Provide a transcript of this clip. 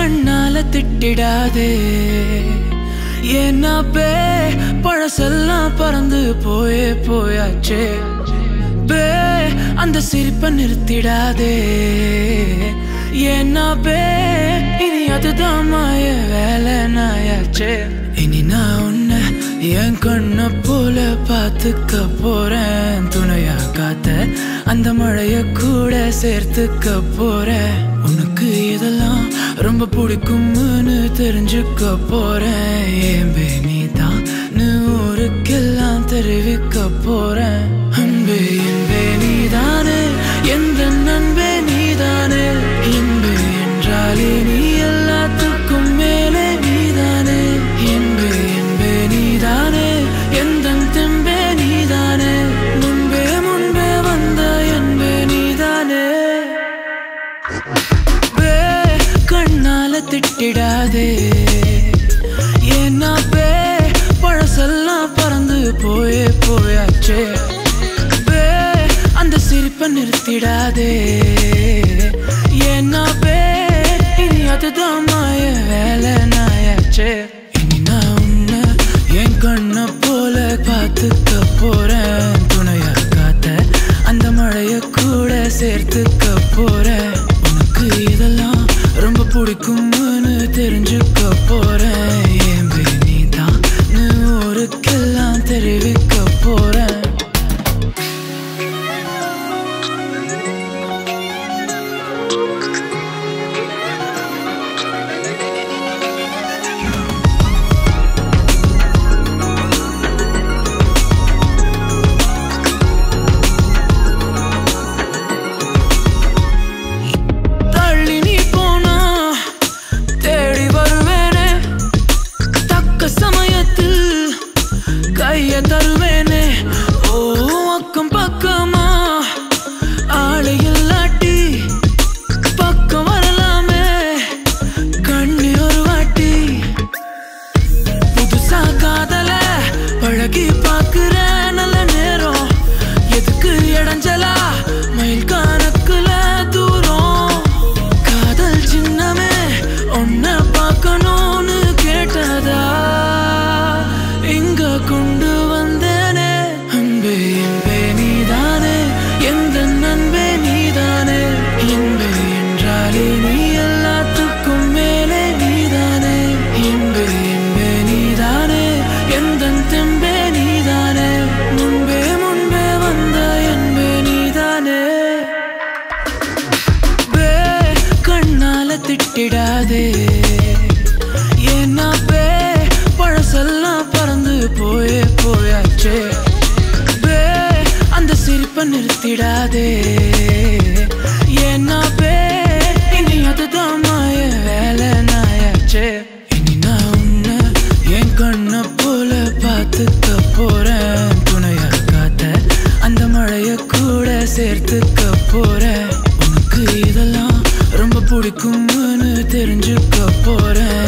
கண்ணால திட்டிடாதே. என்ன பே பழசெல்லாம் பறந்து போயே போயாச்சே. பே அந்த சிரிப்பை நிறுத்திடாதே. என்ன பே இனி அதுதான் மாய வேலை நாயாச்சே. என் கண்ண போல பார்த்துக்க போறேன். துணையா காத்த அந்த மழைய கூட சேர்த்துக்க போறேன். உனக்கு இதெல்லாம் ரொம்ப பிடிக்கும்னு தெரிஞ்சுக்க போறேன். ஏன் நீ கண்ணால திட்டிடாதே. ஏன்னா பே பழசெல்லாம் பறந்து போயே போயாச்சே. பே அந்த சிரிப்பை நிறுத்திடாதே. ஏன்னா பே இனி அதுதான் மாய வேலை நாயாச்சே. இனி நான் உன்னை என் கண்ணை போல பார்த்துக்க போறேன். துணையா காத்த அந்த மழைய கூட சேர்த்துக்க போறேன். இதெல்லாம் ரொம்ப பிடிக்கும்னு தெரிஞ்சுக்க போறேன். siento விட்டுடாதே. ஏன்னா பே பழசெல்லாம் பறந்து போயே போயாச்சே. பே அந்த சிரிப்பை நிறுத்திடாதே. ஏன்னா பே இனி அதுதான் மாய வேலை நாயாச்சே. இனி நான் உன்ன என் கண்ணை போல பார்த்துக்க போறேன். துணையா காத்த அந்த மழைய கூட சேர்த்துக்க போறேன். உனக்கு இதெல்லாம் ரொம்ப பிடிக்கும் தெரிஞ்சுக்க போறேன்.